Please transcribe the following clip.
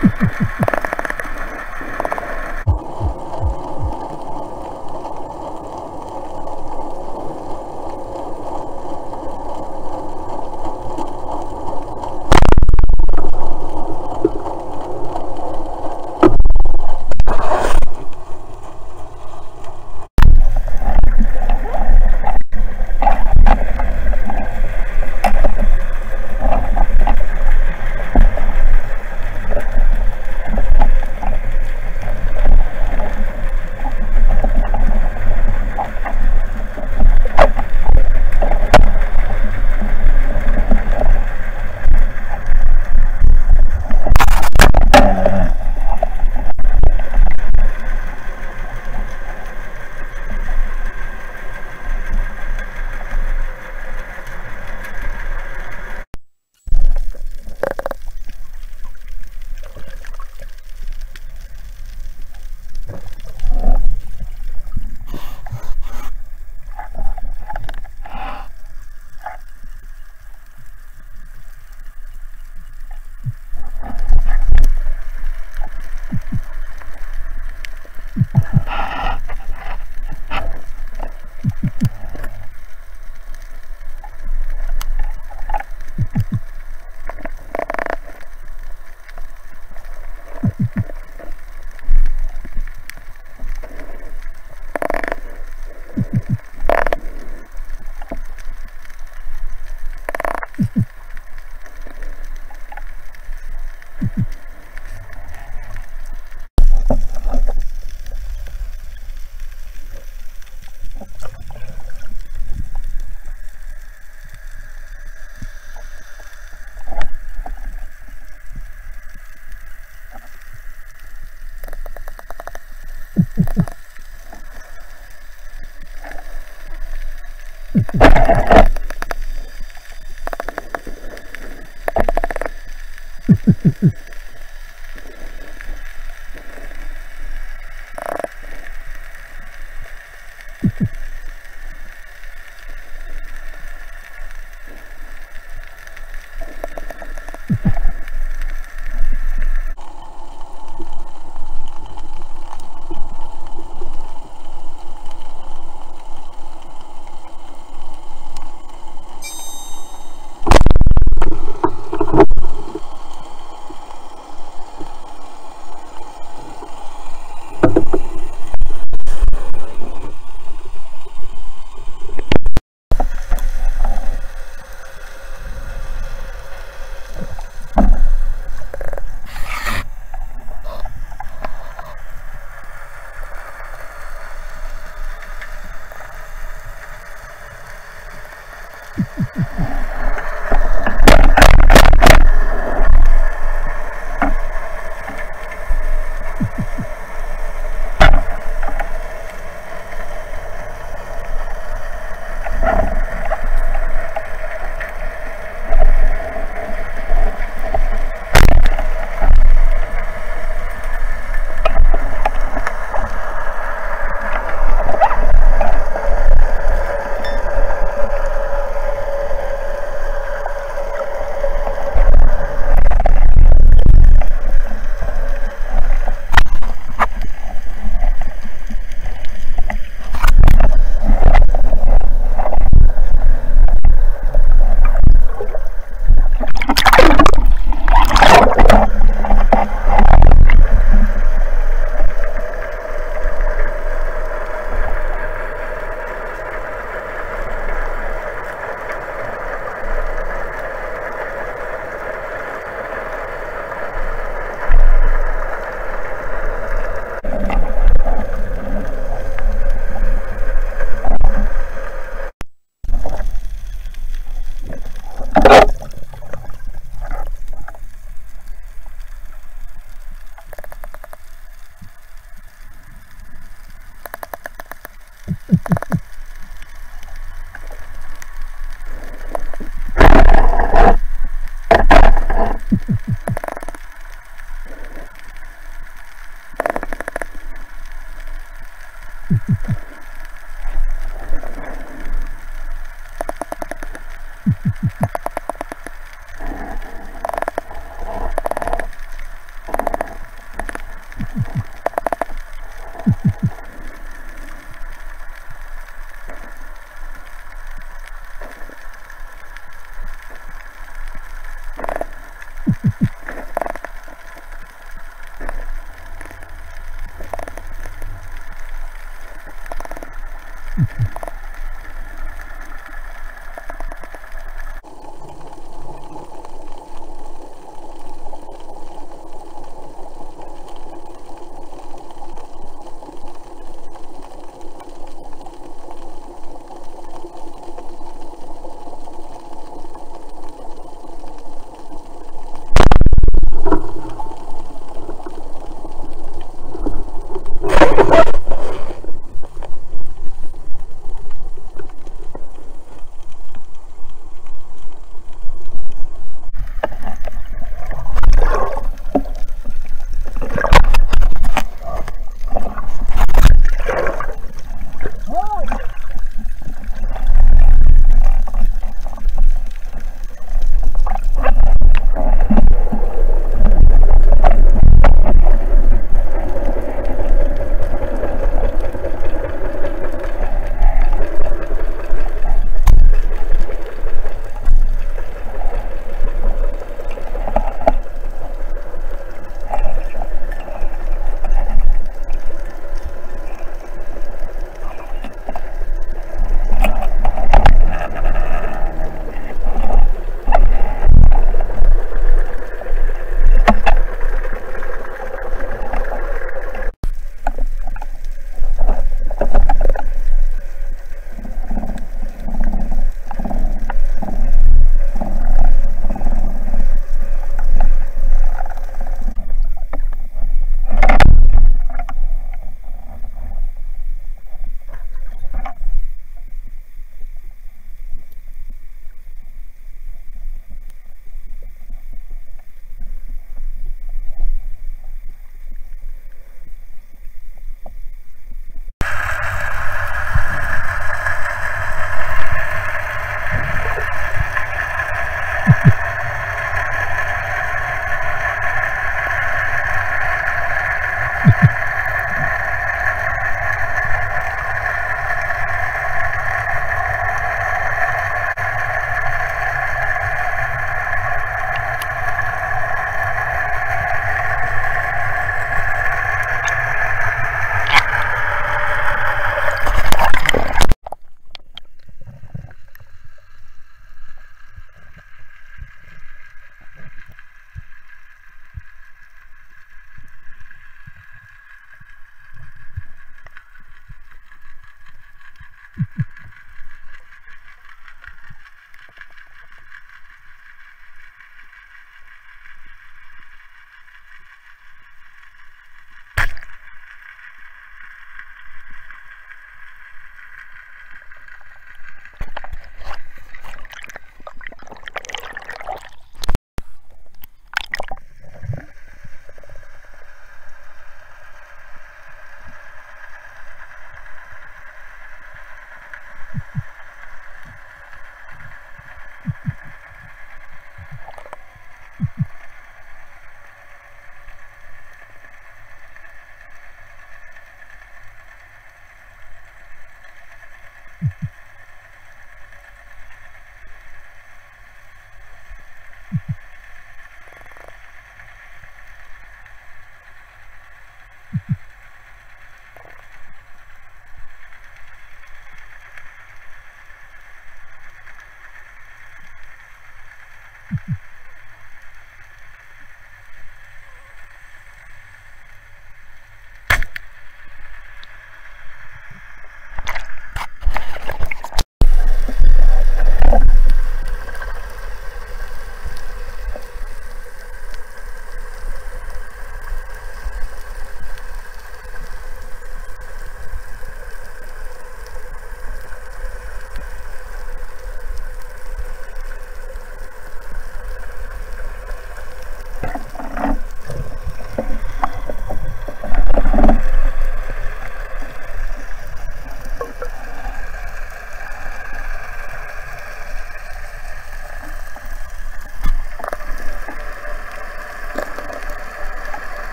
Ha ha ha.